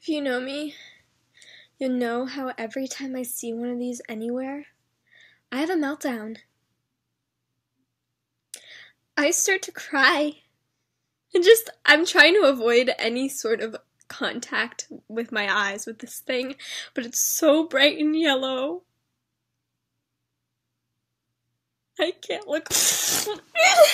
If you know me, you'll know how every time I see one of these anywhere, I have a meltdown. I start to cry. And just, I'm trying to avoid any sort of contact with my eyes with this thing, but it's so bright and yellow. I can't look.